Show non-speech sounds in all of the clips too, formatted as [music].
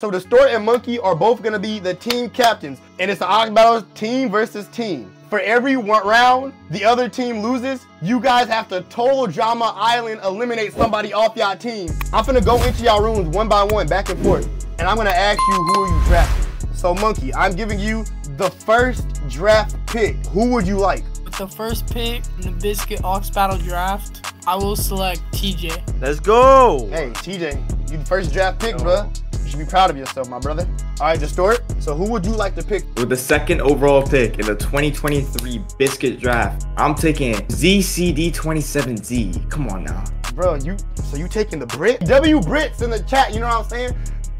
So the Distort and Monkey are both gonna be the team captains, and it's the Aux Battles team versus team. For every one round the other team loses, you guys have to total drama island eliminate somebody off y'all team. I'm finna go into y'all rooms one by one, back and forth, and I'm gonna ask you who are you drafting. So Monkey, I'm giving you the first draft pick. Who would you like? With the first pick in the Biscuit Aux Battle Draft, I will select TJ. Let's go. Hey, TJ, you the first draft pick, bruh. You should be proud of yourself, my brother. All right, Distort. So who would you like to pick? With the second overall pick in the 2023 Biscuit Draft, I'm taking ZCD27Z. Come on now. Bro, you so you taking the Brit? W Brits in the chat, you know what I'm saying?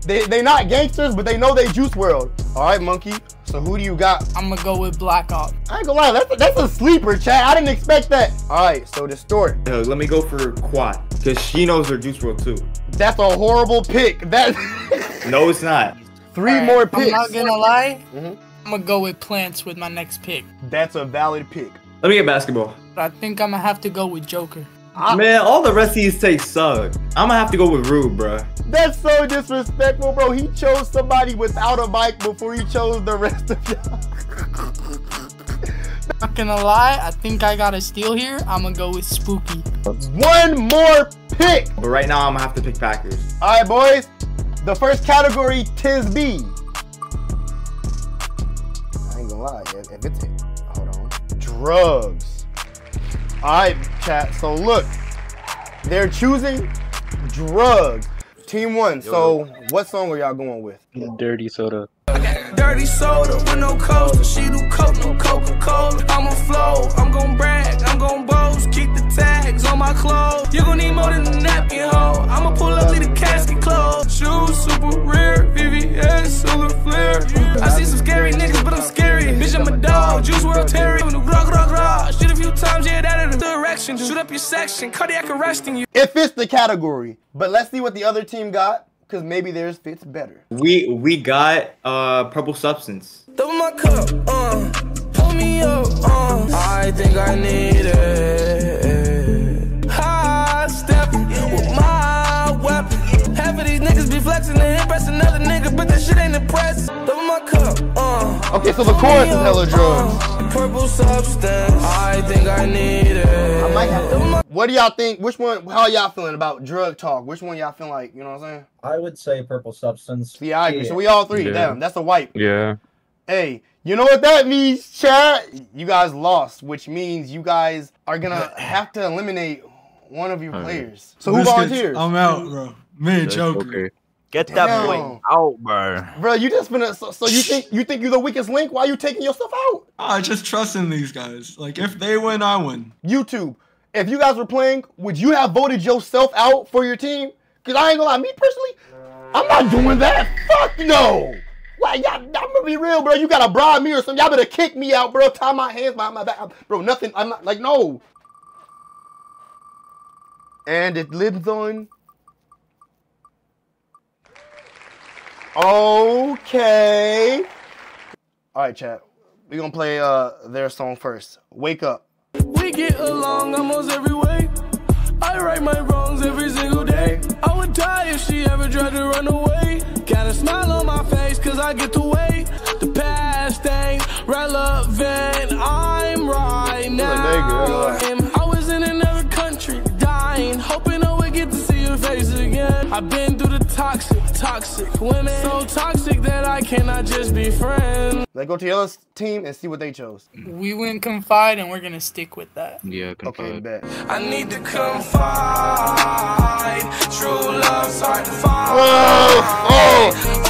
They they not gangsters, but they know they Juice WRLD. All right, Monkey. So who do you got? I'm gonna go with Black Ops. I ain't gonna lie, that's a, that's a sleeper, chat. I didn't expect that. All right, so Distort. Yo, let me go for Quad, because she knows her Juice WRLD too. That's a horrible pick. That [laughs] No, it's not. three Alright, more picks. I'm not gonna lie. Mhm. I'm gonna go with Plants with my next pick. That's a valid pick. Let me get basketball. I think I'm gonna have to go with Joker. I- Man, all the rest of these takes suck. I'm gonna have to go with Rude, bruh. That's so disrespectful, bro. He chose somebody without a mic before he chose the rest of y'all. [laughs] Not gonna lie, I think I got a steal here. I'm gonna go with Spooky. One more pick. But right now, I'm gonna have to pick Packers. All right, boys. The first category, tis B. I ain't gonna lie. If, if it's hold on, drugs. All right, chat. So look, they're choosing drugs. Team one. So what song are y'all going with? Dirty soda. Dirty soda with no coaster. She do coke, no Coca Cola. I'ma flow, I'm gon' brag, I'm gon' boast. Keep the tags on my clothes. You gon' need more than a napkin hoe. I'ma pull up, leave the casket closed. Up your section, cardiac arresting you. It fits the category, but let's see what the other team got, because maybe theirs fits better. We we got uh Purple Substance. Double my cup, uh, pull me up, uh. I think I need it. These niggas be flexing and impress another nigga, but that shit ain't impressive. Double my cup, uh. Okay, so the chorus is hella drugs. Uh, purple substance. I think I need it. I might have Double my What do y'all think? Which one? How y'all feeling about drug talk? Which one y'all feel like? You know what I'm saying? I would say purple substance. Yeah, I agree. So we all three. Yeah. Damn, that's a wipe. Yeah. Hey, you know what that means, chat? You guys lost, which means you guys are gonna have to eliminate one of your players. So who Biscuits, volunteers? I'm out, bro. Me and Joker. Okay. Get that Damn. boy out, bro. Bro, you just been so, so you think you think you're the weakest link? Why you taking yourself out? I just trust in these guys. Like if they win, I win. YouTube. If you guys were playing, would you have voted yourself out for your team? Cause I ain't gonna lie, me personally, I'm not doing that. Fuck no. Like y'all, I'm gonna be real, bro. You gotta bribe me or something. Y'all better kick me out, bro. Tie my hands behind my back, bro. Nothing. I'm not like no. And it lives on. Okay. All right, chat. We gonna play uh their song first. Wake up. We get along almost every way. I right my wrongs every single day. I would die if she ever tried to run away. Got a smile on my face cause I get to wait. The past ain't relevant. I'm right now. Face. I've been through the toxic, toxic women. So toxic that I cannot just be friends. Let's go to the other team and see what they chose. We win confide and we're gonna stick with that. Yeah, Okay, confide. bet. I need to confide. True love's hard to find. Oh, Okay,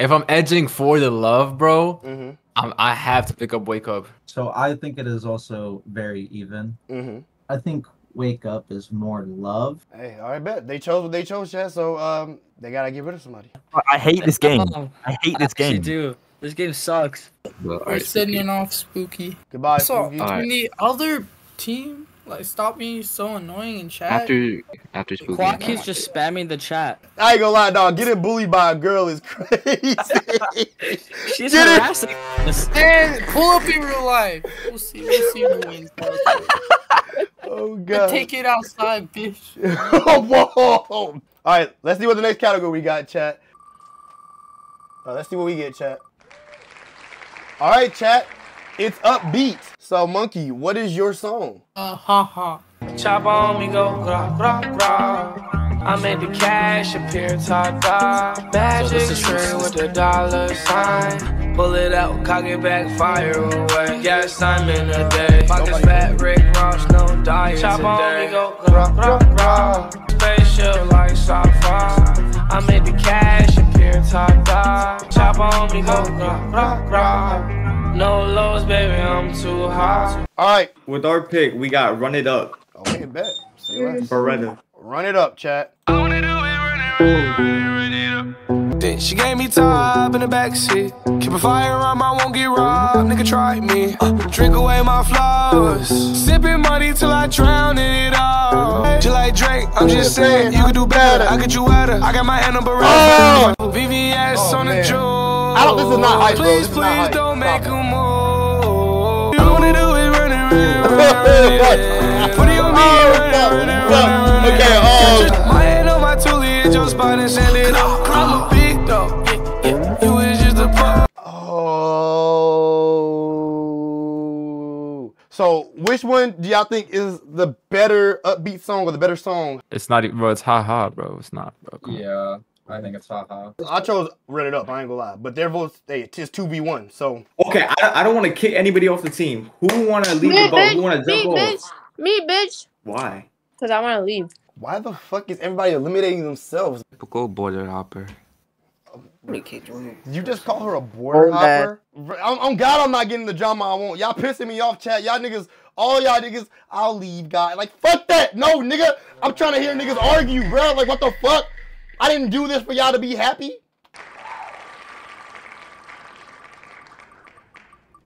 If I'm edging for the love, bro, Mhm. I'm, I have to pick up Wake Up. So I think it is also very even. Mm-hmm. I think wake up is more love. Hey, I bet they chose what they chose, chat. So um, they gotta get rid of somebody. I hate this game. Oh, I hate this actually game. do. This game sucks. Well, We're alright, sending off Spooky. Goodbye, So Spooky. Alright. the other team, Like, stop being so annoying in chat. After after spooky. Quack keeps just spamming the chat. I ain't gonna lie, dog. Getting bullied by a girl is [laughs] crazy. [laughs] She's Get it? harassing us. And pull up in real life. We'll see. We'll see who wins. [laughs] oh But god. take it outside, bitch. Whoa. All right, let's see what the next category we got, chat. Uh, let's see what we get, chat. All right, chat. It's upbeat. So, Monkey, what is your song? Uh, ha ha. Chop on me, go gra gra gra. I made the cash appear top dog. Magic string with the dollar sign. Pull it out, cock it back, fire away. Yes, I'm in a day. Pockets fat, Rick Ross, no diet Chop on me, go gra gra gra. Spaceship like sci-fi. I made the cash appear top dog. Chop on me, go gra gra gra. No lows, baby, I'm too high. All right. With our pick, we got Run It Up, Okay, bet. Say less. Beretta. Run it up, chat. Then she gave me top in the backseat. Keep a fire on, I won't get robbed. Nigga, try me. Uh, drink away my flaws. Sipping money till I drown in it all. Just like Drake, I'm just saying, you can do better. I get you wetter. I got my hand on Oh! Beretta. VVS Oh, on the man. jewel. I don't- this is not hype, bro. Please, This is not please hype. don't make it. a move. You wanna do it, run it, run it, run it. Put it [laughs] on me, Oh, run it, run it, run it, run it. Okay, um, My hand on my toolie, hit your spot and send it up. I'm a big dog. Yeah, yeah. You was just a pup. Oh. So, which one do y'all think is the better upbeat song or the better song? It's not even, bro. It's ha ha, bro. It's not, bro. Come on. Yeah, I think it's haha. I chose Run It Up. I ain't gonna lie, but their votes, they it's two v one. So, Okay, I, I don't want to kick anybody off the team. Who want to leave Me, the boat? bitch. Who want to Me, jump bitch. off? Me, bitch. Why? Because I want to leave. why the fuck is everybody eliminating themselves? Typical border hopper. Did you just call her a border Oh, hopper? I'm, I'm God, I'm not getting the drama I want. Y'all pissing me off, chat. Y'all niggas, all y'all niggas, I'll leave, guy. Like, fuck that. No, nigga. I'm trying to hear niggas argue, bro. Like, what the fuck? I didn't do this for y'all to be happy.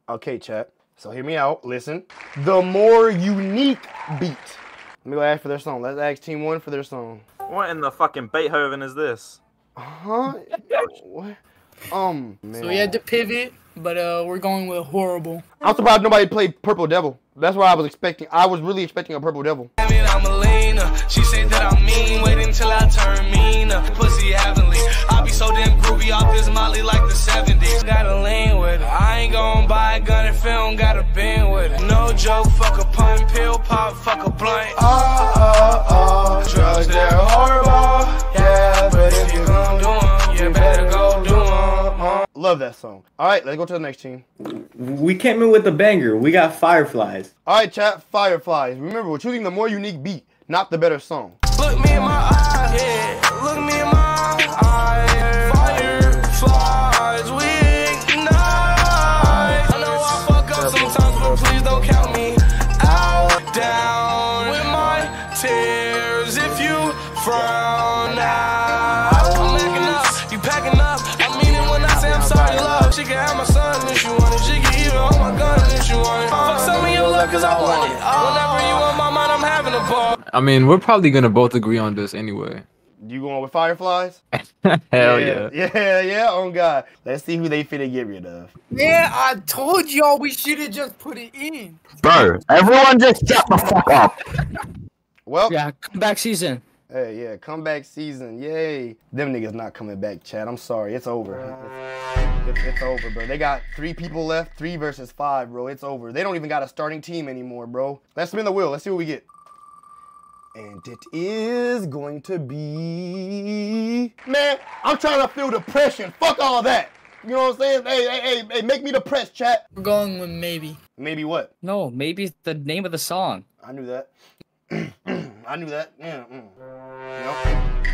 Okay, chat. So hear me out. Listen. The more unique beat. Let me go ask for their song. Let's ask Team One for their song. What in the fucking Beethoven is this? Huh? what? Um, man. So we had to pivot, but uh, we're going with horrible. I'm surprised nobody played Purple Devil. That's what I was expecting. I was really expecting a Purple Devil. I mean, I'm a leaner. She said that I'm mean. Wait until I turn meaner. Pussy heavenly. I be so damn groovy off this molly like the 70s. Gotta lean with it. I ain't gon' buy a gun if it don't got a bin with it. No joke, fuck a pun, pill pop, fuck a blunt. Oh, oh, oh. Drugs, they're horrible. Yeah, but if you gon' do 'em, you better go do 'em. Uh. Love that song. All right, let's go to the next team. We came in with a banger. We got Fireflies. All right, chat, Fireflies. Remember, we're choosing the more unique beat, not the better song. Look me in my eye, yeah. Look me in my eye. Fireflies, we ignite. I know I fuck up sometimes, but please don't count me I mean, we're probably gonna both agree on this anyway. You going with Fireflies? [laughs] Hell yeah. Yeah, yeah, oh God. Let's see who they finna get rid of. Yeah, I told y'all we should have just put it in. Bro, everyone just shut the fuck up. Well, Yeah, comeback season. hey, yeah, comeback season. Yay. Them niggas not coming back, Chad. I'm sorry. It's over. It's, it's, it's over, bro. They got three people left, three versus five, bro. It's over. They don't even got a starting team anymore, bro. Let's spin the wheel. Let's see what we get. And it is going to be. Man, I'm trying to feel depression. Fuck all that. You know what I'm saying? Hey, hey, hey, hey, make me depressed, chat. We're going with maybe. Maybe what? No, maybe the name of the song. I knew that. [clears throat] I knew that. Yeah. Mm. Yep.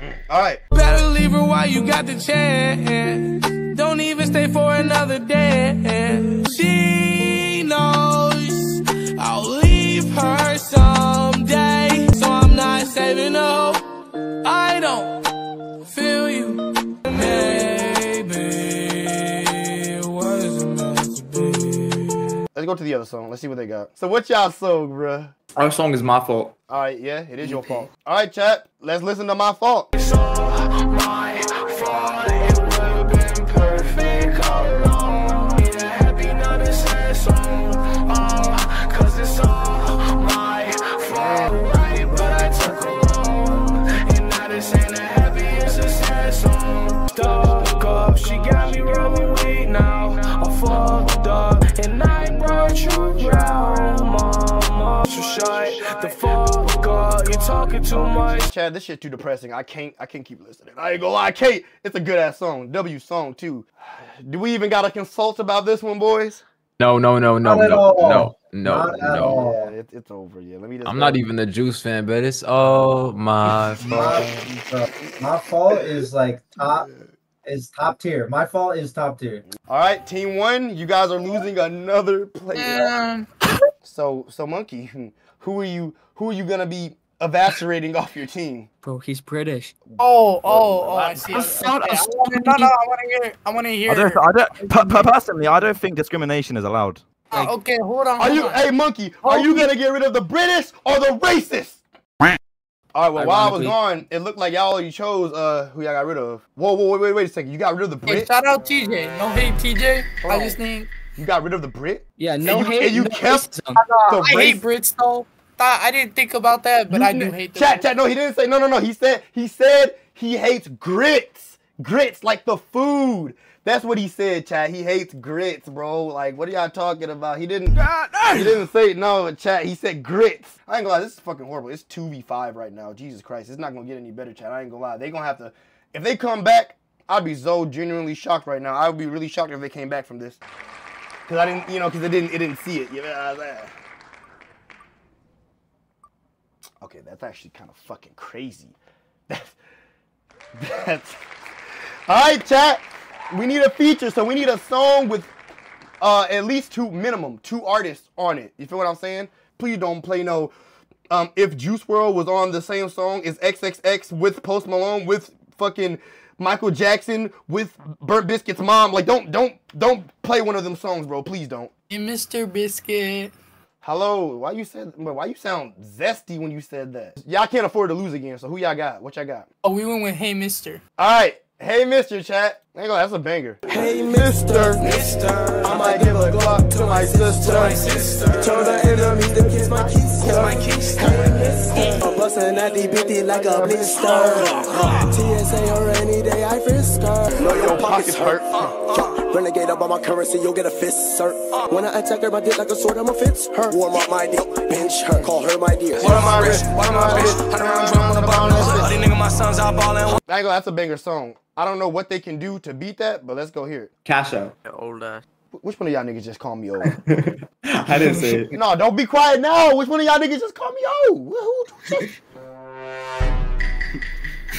Mm. All right. Better leave her while you got the chance. Don't even stay for another day. She knows I'll leave her saving up. Oh. I don't feel you. Maybe it wasn't meant to be. Let's let's go to the other song. Let's see what they got. So what y'all song, bruh? Our song is my fault. All right, yeah, it is your fault. All right, chat. Let's listen to my fault. My fault, I fucked up, and I brought you down, mama. So shut the fuck up, you talking too much. Chad, this shit too depressing. I can't I can't keep listening. I ain't gonna lie, I can't. It's a good ass song. W song too. Do we even gotta consult about this one, boys? No, no, no, no, Not no, no, no, no. Yeah, it, it's over. Yeah, let me just. I'm go. not even a Juice fan, but it's all my My, fault. bro, my fault is like top is top tier. My fault is top tier. All right, team one, you guys are losing another player. Um, So, so monkey, [laughs] who are you? Who are you gonna be evaporating off your team? Bro, he's British. oh, oh, oh, I see. I Okay, thought I I saw wanna, no, no, I want to hear. I want to hear. I don't, I don't, per- per- personally, I don't think discrimination is allowed. Oh, okay, hold on. Are hold you, on. hey monkey? Are you gonna get rid of the British or the racists? All right. Well, while I was gone, it looked like y'all you chose uh who y'all got rid of. Whoa, whoa, wait, wait, wait a second. You got rid of the Brit? Hey, shout out TJ. No hate TJ. I Hold just think You got rid of the Brit? Yeah, no you- hate. and you no kept- racism. So I hate Brits though. Thought I didn't think about that, but You I do hate the Chat, Brits. chat. No, he didn't say no, no, no. He said he said he hates grits, grits like the food. That's what he said, chat. He hates grits, bro. Like, what are y'all talking about? He didn't. He didn't say no, chat. He said grits. I ain't gonna lie. This is fucking horrible. It's two v five right now. Jesus Christ, it's not gonna get any better, chat. I ain't gonna lie. They gonna have to. If they come back, I'd be so genuinely shocked right now. I would be really shocked if they came back from this. Cause I didn't, you know, cause it didn't, it didn't see it. You know what I'm saying? Okay, that's actually kind of fucking crazy. [laughs] That's, that's. All right, chat. We need a feature, so we need a song with uh at least two minimum two artists on it. You feel what I'm saying? Please don't play no. Um, if Juice WRLD was on the same song as XXX with Post Malone with fucking Michael Jackson with Burnt Biscuit's mom, like don't don't don't play one of them songs, bro. Please don't. And Mr. Biscuit. Hello, why you said? Why you sound zesty when you said that? Y'all can't afford to lose again. So who y'all got? What y'all got? Oh, we went with Hey Mister. All right, hey Mister Chat. Ain't gonna, that's a banger. Hey, mister, mister, I might give a Glock to my sister. To my sister. Told the enemy to kiss my keys. Kiss my keys. I'm busting at the bitty like a blister. TSA or any day I frisk her. Know your pockets hurt. Uh, uh, Renegade up on my currency, you'll get a fist, sir. When I attack her, my dick like a sword, I'ma fits her. Warm up my dick, bench her, call her my dear. What am I rich? What am I rich? Hundred round drum on the ball, all these niggas my sons out ballin'. I that's a banger song. I don't know what they can do to beat that, but let's go here. Cash out. Old uh, ass. Which one of y'all niggas just called me old? [laughs] I didn't say it. no, don't be quiet now. Which one of y'all niggas just called me old? Who- who-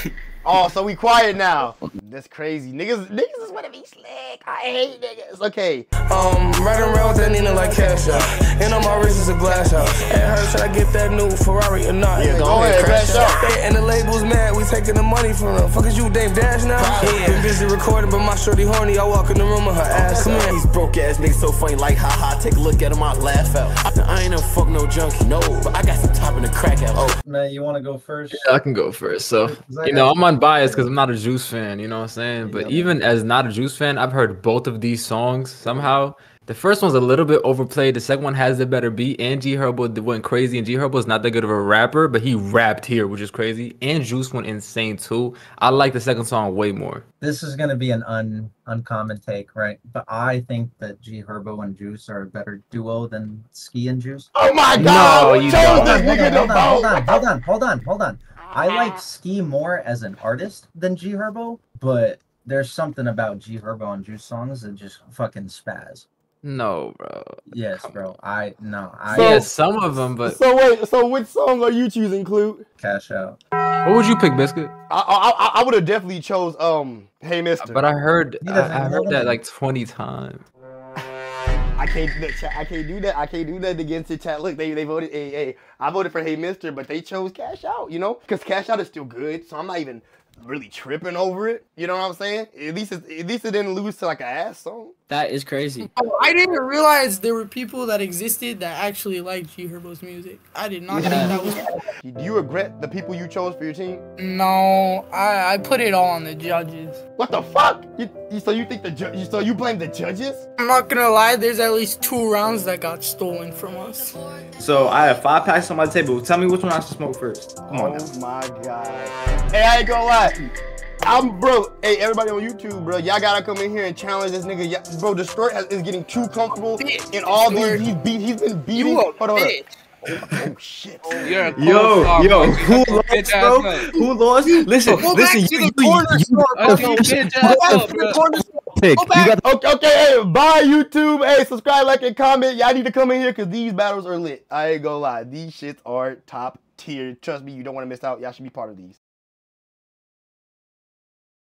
[laughs] oh, so we quiet now. That's crazy. Niggas, niggas is wanna be slick. I hate niggas. Okay. Um, riding around with that Nina like cash out. And on my wrist is a glass house. At her, should I get that new Ferrari or not? Yeah, go ahead, crash crash out. They- And the label's mad, we taking the money from them. Fuck is you, Dame Dash now? Yeah. Been busy recording, but my shorty horny. I walk in the room with her ass. Come here. These broke ass niggas so funny, like haha. Take a look at him, I laugh out. Now, I ain't no fuck no junkie, no, but I got some top in the crack out. Oh, Man, you want to go first? Yeah, I can go first. So, you know, I'm unbiased because I'm not a Juice fan, you know what I'm saying? But even as not a Juice fan, I've heard both of these songs somehow. The first one's a little bit overplayed. The second one has the better beat. And G Herbo went crazy. And G Herbo Herbo's not that good of a rapper, but he rapped here, which is crazy. And Juice went insane too. I like the second song way more. This is going to be an un uncommon take, right? But I think that G Herbo and Juice are a better duo than Ski and Juice. Oh my god! who you don't. Hold on, hold on, hold on, hold on, hold on, hold on. I like Ski more as an artist than G Herbo, but there's something about G Herbo and Juice songs that just fucking spaz. No, bro. Yes, bro. I no, I yeah, some of them, but So wait, so which song are you choosing, Clue? cash out. what would you pick, Biscuit? I I, I, I would have definitely chose um Hey Mister. But I heard, I, I heard that like 20 times. I can't do that. I can't do that. I can't do that against the chat. Look, they they voted. Hey, hey, I voted for Hey Mister, but they chose Cash Out. You know, because Cash Out is still good. So I'm not even really tripping over it. You know what I'm saying? At least, it, at least it didn't lose to like an ass song. That is crazy. Oh, I didn't realize there were people that existed that actually liked G Herbo's music. I did not think that was. Do you regret the people you chose for your team? No, I, I put it all on the judges. What the fuck? You, you so you think the ju- so you blame the judges? I'm not gonna lie, there's at least two rounds that got stolen from us. So I have five packs on my table. Tell me which one I should smoke first. Come on Oh my god. Hey, I ain't gonna lie. I'm bro. Hey, everybody on YouTube, bro. Y'all gotta come in here and challenge this nigga. Y'all- bro, Destroy has, is getting too comfortable in all these. He's beat. He's been beating. You a Hold on. on. bitch. Oh shit. [laughs] You're a Yo, star, yo, bro. who Shut your lost, bro? Who lost? Listen, Go back listen, to you, the you, corner you, store, bro. the Go first- bitch you up, the bro. corner pick. Go You back. got Okay, okay, hey, bye YouTube. Hey, subscribe, like, and comment. Y'all need to come in here because these battles are lit. I ain't gonna lie. These shits are top tier. Trust me, you don't want to miss out. Y'all should be part of these.